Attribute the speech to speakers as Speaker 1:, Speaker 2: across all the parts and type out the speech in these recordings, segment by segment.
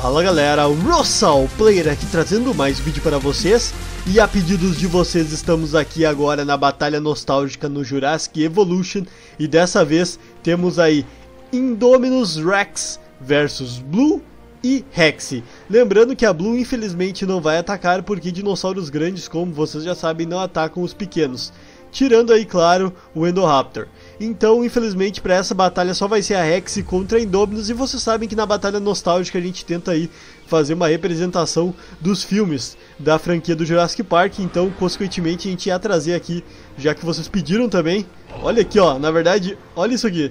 Speaker 1: Fala galera, o Rossal Player aqui trazendo mais vídeo para vocês. E a pedidos de vocês estamos aqui agora na batalha nostálgica no Jurassic Evolution. E dessa vez temos aí Indominus Rex versus Blue e Rex Lembrando que a Blue infelizmente não vai atacar porque dinossauros grandes como vocês já sabem não atacam os pequenos. Tirando aí, claro, o Endoraptor. Então, infelizmente, para essa batalha só vai ser a Rex contra a Indominus, e vocês sabem que na batalha nostálgica a gente tenta aí fazer uma representação dos filmes da franquia do Jurassic Park, então, consequentemente, a gente ia trazer aqui, já que vocês pediram também. Olha aqui, ó, na verdade, olha isso aqui.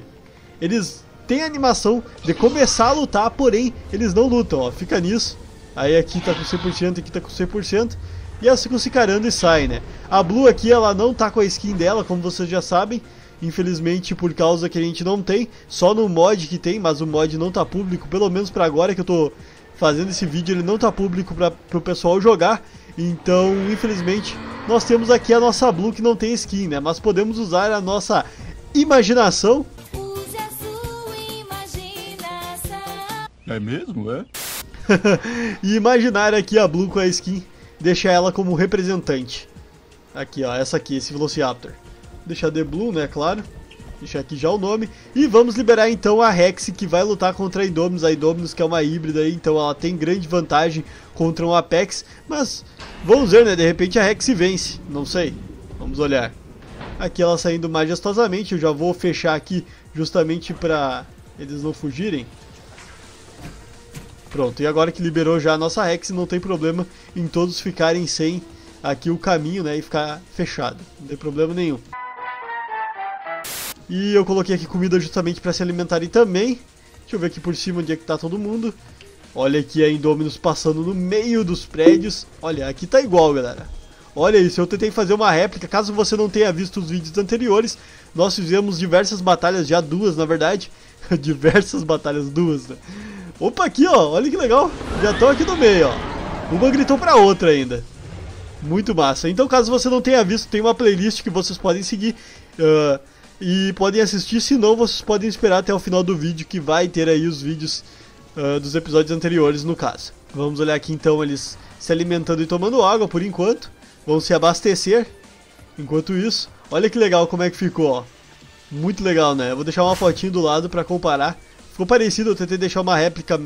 Speaker 1: Eles têm a animação de começar a lutar, porém, eles não lutam, ó, fica nisso. Aí aqui tá com 100%, aqui tá com 100%. E elas ficam se carando e saem, né? A Blue aqui, ela não tá com a skin dela, como vocês já sabem. Infelizmente, por causa que a gente não tem. Só no mod que tem, mas o mod não tá público. Pelo menos pra agora que eu tô fazendo esse vídeo, ele não tá público pra, pro pessoal jogar. Então, infelizmente, nós temos aqui a nossa Blue que não tem skin, né? Mas podemos usar a nossa imaginação.
Speaker 2: Use a sua imaginação.
Speaker 3: É mesmo, é?
Speaker 1: e imaginar aqui a Blue com a skin deixa ela como representante. Aqui, ó, essa aqui, esse Velociraptor. Deixar The Blue, né, claro. Deixar aqui já o nome. E vamos liberar então a Rex, que vai lutar contra a Indominus. A Indominus que é uma híbrida aí, então ela tem grande vantagem contra um Apex. Mas vamos ver, né, de repente a Rex vence. Não sei. Vamos olhar. Aqui ela saindo majestosamente. Eu já vou fechar aqui justamente para eles não fugirem. Pronto, e agora que liberou já a nossa Rex, não tem problema em todos ficarem sem aqui o caminho, né, e ficar fechado. Não tem problema nenhum. E eu coloquei aqui comida justamente para se alimentarem também. Deixa eu ver aqui por cima onde é que tá todo mundo. Olha aqui a Indominus passando no meio dos prédios. Olha, aqui tá igual, galera. Olha isso, eu tentei fazer uma réplica, caso você não tenha visto os vídeos anteriores, nós fizemos diversas batalhas, já duas na verdade, diversas batalhas, duas, né? Opa, aqui ó, olha que legal, já estão aqui no meio ó, uma gritou pra outra ainda, muito massa. Então caso você não tenha visto, tem uma playlist que vocês podem seguir uh, e podem assistir, se não vocês podem esperar até o final do vídeo que vai ter aí os vídeos uh, dos episódios anteriores no caso. Vamos olhar aqui então eles se alimentando e tomando água por enquanto, vão se abastecer enquanto isso. Olha que legal como é que ficou ó, muito legal né, eu vou deixar uma fotinho do lado pra comparar. Ficou parecido, eu tentei deixar uma réplica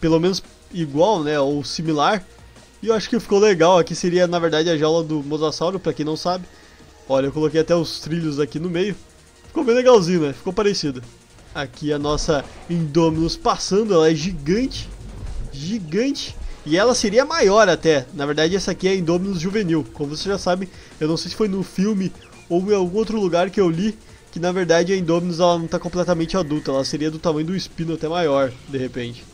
Speaker 1: pelo menos igual, né, ou similar. E eu acho que ficou legal, aqui seria na verdade a jaula do Mosasauro, pra quem não sabe. Olha, eu coloquei até os trilhos aqui no meio. Ficou bem legalzinho, né, ficou parecido. Aqui a nossa Indominus passando, ela é gigante, gigante. E ela seria maior até, na verdade essa aqui é a Indominus juvenil. Como você já sabe, eu não sei se foi no filme ou em algum outro lugar que eu li que na verdade a Indominus ela não está completamente adulta, ela seria do tamanho do Espino até maior, de repente.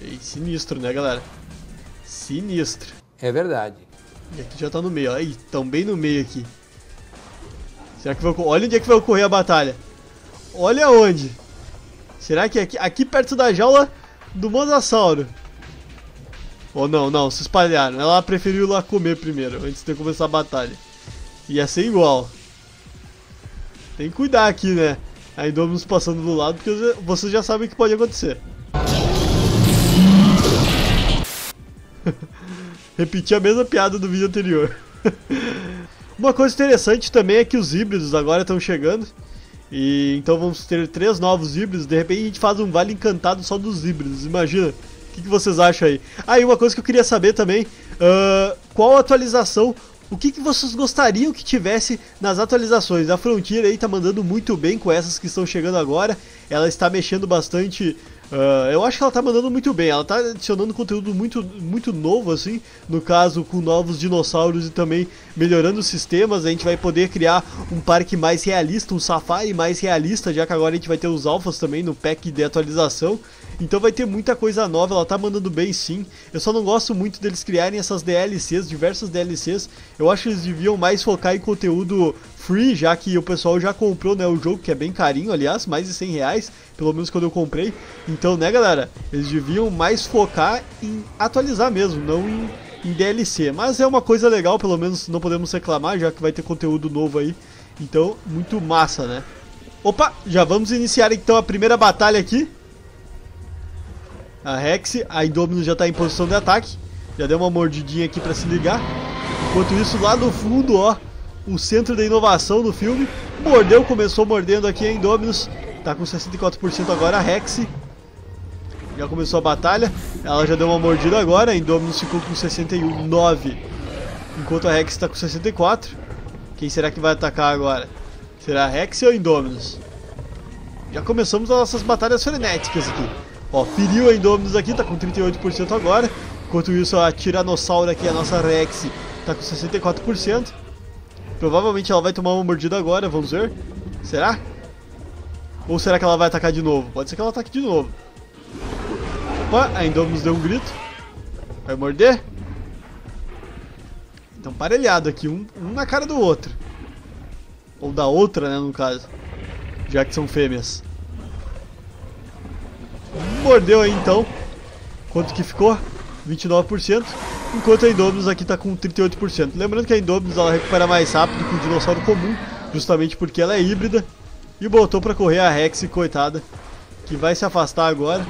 Speaker 1: E sinistro, né, galera? Sinistro.
Speaker 4: É verdade.
Speaker 1: E aqui já tá no meio, aí, tão bem no meio aqui. Será que vai Olha onde é que vai ocorrer a batalha. Olha onde. Será que é aqui, aqui perto da jaula do Mosasauro? Ou não, não, se espalharam. Ela preferiu ir lá comer primeiro, antes de começar a batalha. Ia ser igual. Tem que cuidar aqui, né? A Indominus passando do lado, porque vocês já sabem o que pode acontecer. Repetir a mesma piada do vídeo anterior. Uma coisa interessante também é que os híbridos agora estão chegando. E então vamos ter três novos híbridos. De repente a gente faz um vale encantado só dos híbridos. Imagina. O que, que vocês acham aí? Ah, e uma coisa que eu queria saber também. Uh, qual atualização o que, que, vocês gostariam que tivesse nas atualizações? A Frontier aí tá mandando muito bem com essas que estão chegando agora. Ela está mexendo bastante. Uh, eu acho que ela tá mandando muito bem. Ela tá adicionando conteúdo muito, muito novo, assim. No caso, com novos dinossauros e também melhorando os sistemas. A gente vai poder criar um parque mais realista, um safari mais realista, já que agora a gente vai ter os alfas também no pack de atualização. Então vai ter muita coisa nova, ela tá mandando bem sim. Eu só não gosto muito deles criarem essas DLCs, diversas DLCs. Eu acho que eles deviam mais focar em conteúdo free, já que o pessoal já comprou né, o jogo, que é bem carinho, aliás, mais de 100 reais, pelo menos quando eu comprei. Então, né, galera, eles deviam mais focar em atualizar mesmo, não em, em DLC. Mas é uma coisa legal, pelo menos não podemos reclamar, já que vai ter conteúdo novo aí. Então, muito massa, né? Opa, já vamos iniciar então a primeira batalha aqui. A Rex. A Indominus já tá em posição de ataque. Já deu uma mordidinha aqui pra se ligar. Enquanto isso, lá no fundo, ó, o centro da inovação do filme. Mordeu, começou mordendo aqui a Indominus. Tá com 64% agora a Rex. Já começou a batalha. Ela já deu uma mordida agora. A Indominus ficou com 61,9. Enquanto a Rex está com 64. Quem será que vai atacar agora? Será a Rex ou a Indominus? Já começamos as nossas batalhas frenéticas aqui. Ó, feriu a Indominus aqui, tá com 38% agora. Enquanto isso, a Tiranossauro aqui, a nossa Rex, tá com 64%. Provavelmente ela vai tomar uma mordida agora, vamos ver. Será? Ou será que ela vai atacar de novo? Pode ser que ela ataque de novo. Opa, a Indominus deu um grito. Vai morder? Então parelhado aqui, um, um na cara do outro. Ou da outra, né, no caso. Já que são fêmeas. Mordeu aí então. Quanto que ficou? 29%. Enquanto a Indominus aqui tá com 38%. Lembrando que a Indominus ela recupera mais rápido que o dinossauro comum. Justamente porque ela é híbrida. E botou pra correr a Rex, coitada. Que vai se afastar agora.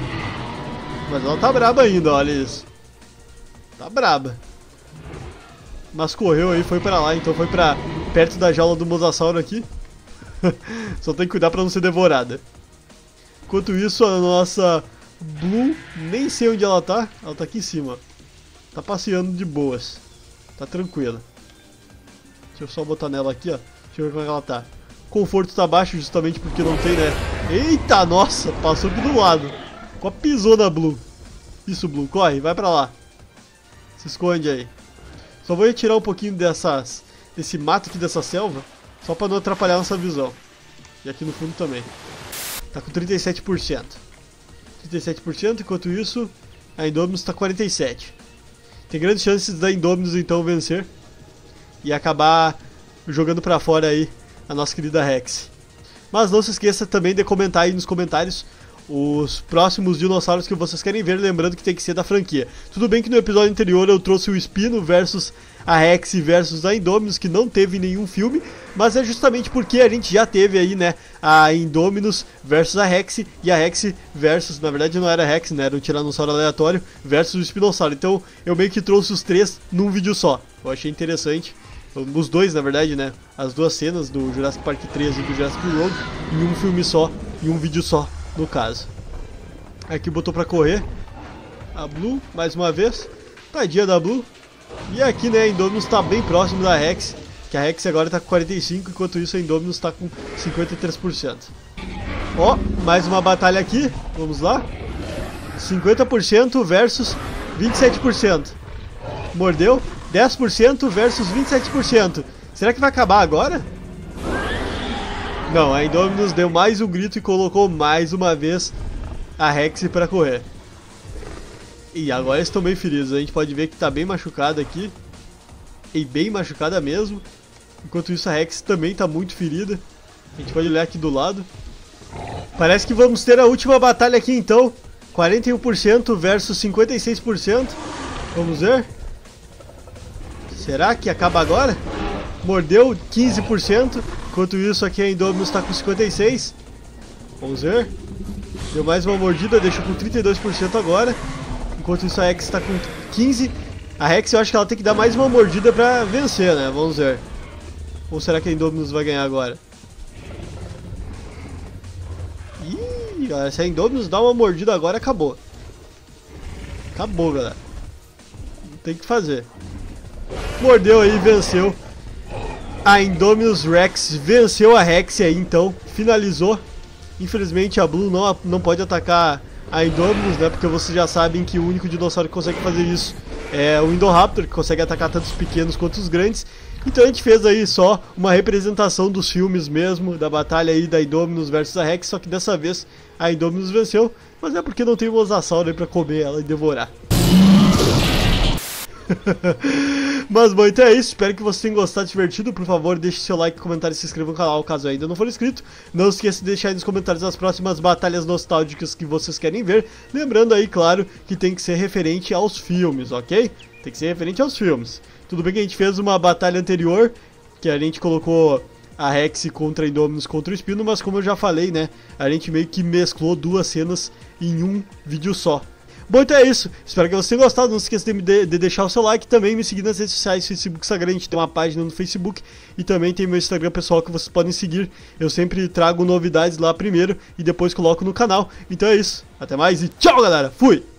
Speaker 1: Mas ela tá braba ainda, olha isso. Tá braba. Mas correu aí, foi pra lá, então foi pra perto da jaula do Mosasauro aqui. Só tem que cuidar pra não ser devorada. Enquanto isso, a nossa Blue, nem sei onde ela tá. Ela tá aqui em cima. Tá passeando de boas. Tá tranquila. Deixa eu só botar nela aqui, ó. Deixa eu ver como é ela tá. Conforto tá baixo justamente porque não tem, né? Eita, nossa, passou aqui do lado. Quase pisou na Blue. Isso, Blue, corre, vai pra lá. Se esconde aí. Só vou retirar um pouquinho dessas, desse mato aqui dessa selva, só pra não atrapalhar nossa visão. E aqui no fundo também. Tá com 37%. 37%, enquanto isso, a Indominus tá 47%. Tem grandes chances da Indominus então vencer e acabar jogando pra fora aí a nossa querida Rex. Mas não se esqueça também de comentar aí nos comentários os próximos dinossauros que vocês querem ver, lembrando que tem que ser da franquia. Tudo bem que no episódio anterior eu trouxe o Espino versus a Rex versus a Indominus, que não teve nenhum filme, mas é justamente porque a gente já teve aí, né, a Indominus versus a Rex e a Rex versus, na verdade não era a Rex, né, era um Tiranossauro aleatório versus o Espinossauro. Então eu meio que trouxe os três num vídeo só. Eu achei interessante. Os dois, na verdade, né? As duas cenas do Jurassic Park 3 e do Jurassic World em um filme só, em um vídeo só no caso. Aqui botou pra correr. A Blue, mais uma vez. Tadinha da Blue. E aqui, né, a Indominus tá bem próximo da Rex. Que a Rex agora tá com 45%, enquanto isso a Indominus tá com 53%. Ó, mais uma batalha aqui. Vamos lá. 50% versus 27%. Mordeu. 10% versus 27%. Será que vai acabar agora? Não, a Indominus deu mais um grito e colocou mais uma vez a Rex para correr. E agora estão bem feridos. A gente pode ver que está bem machucada aqui. E bem machucada mesmo. Enquanto isso a Rex também está muito ferida. A gente pode olhar aqui do lado. Parece que vamos ter a última batalha aqui então. 41% versus 56%. Vamos ver. Será que acaba agora? Mordeu 15%. Enquanto isso aqui a Indominus está com 56%. Vamos ver. Deu mais uma mordida, deixou com 32% agora. Enquanto isso a Rex está com 15%. A Rex eu acho que ela tem que dar mais uma mordida para vencer, né? Vamos ver. Ou será que a Indominus vai ganhar agora? Ih, galera, se a Indominus dá uma mordida agora, acabou. Acabou, galera. Tem que fazer. Mordeu aí, venceu. A Indominus Rex venceu a Rex aí, então. Finalizou. Infelizmente a Blue não, não pode atacar a Indominus, né? Porque vocês já sabem que o único dinossauro que consegue fazer isso é o Indoraptor, que consegue atacar tanto os pequenos quanto os grandes. Então a gente fez aí só uma representação dos filmes mesmo, da batalha aí da Indominus versus a Rex, só que dessa vez a Indominus venceu, mas é porque não tem o Mosasauro aí pra comer ela e devorar. Mas bom, então é isso. Espero que vocês tenham gostado, divertido. Por favor, deixe seu like, comentário e se inscreva no canal caso ainda não for inscrito. Não esqueça de deixar aí nos comentários as próximas batalhas nostálgicas que vocês querem ver. Lembrando aí, claro, que tem que ser referente aos filmes, ok? Tem que ser referente aos filmes. Tudo bem que a gente fez uma batalha anterior, que a gente colocou a Rex contra a Indominus contra o Espino, mas como eu já falei, né, a gente meio que mesclou duas cenas em um vídeo só. Bom, então é isso. Espero que vocês tenham gostado. Não se esqueça de, de, de deixar o seu like também, me seguir nas redes sociais, Facebook, Instagram. A gente tem uma página no Facebook e também tem meu Instagram pessoal que vocês podem seguir. Eu sempre trago novidades lá primeiro e depois coloco no canal. Então é isso. Até mais e tchau, galera. Fui!